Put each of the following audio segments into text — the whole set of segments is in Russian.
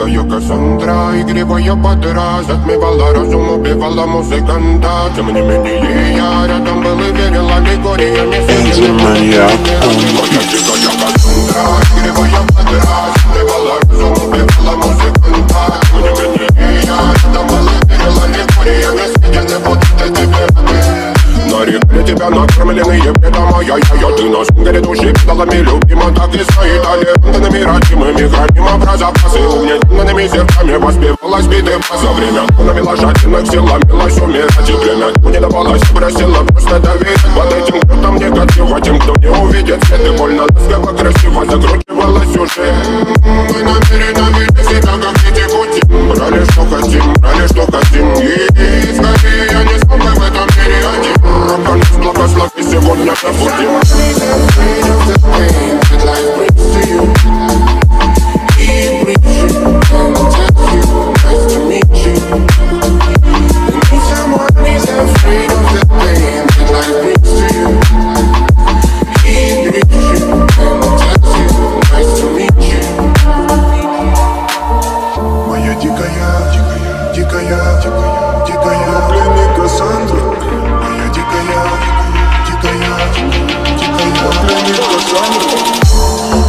дикая Кассандра Игривая подра Затмевала разум, убивала музыканта Тем не менее я рядом был и верил аллегориями Энди маньяк Моя дикая Кассандра Игривая подра Затмевала разум, убивала музыканта Тем не менее я рядом был и верил аллегориями Съедены будут эти миры Нарекли тебя накормленные бредом а я, я, я Ты на сингаре души педалами любима Так и стоит талентами родимыми Храним образопасы Угнетенными сердцами Воспевалась биты За время навела жадных сил Ломилась умирать и время. Не давалась, просила просто доверять Под этим кто-то негатива Тем, кто не увидит свет. И больно ласково, красиво Закручивалась уже. Мы дикая, дикая, дикая, дикая, Пленник Кассандры Моя дикая, дикая, дикая Пленник Кассандры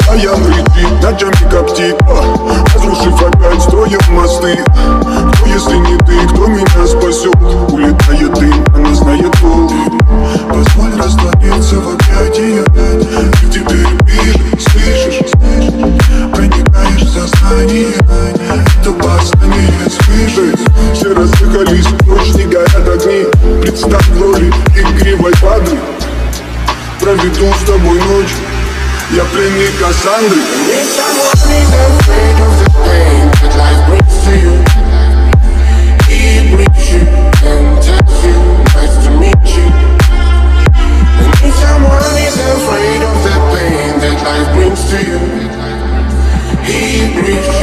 А я летит, ночами коптит а, Разрушив опять, строим мосты. Кто, если не ты, кто меня спасет? Улетает дым, она знает пол Позволь раствориться в Ночь горят огни Представь в роли игривой падры Проведу с тобой ночь Я пленник Кассандры И you.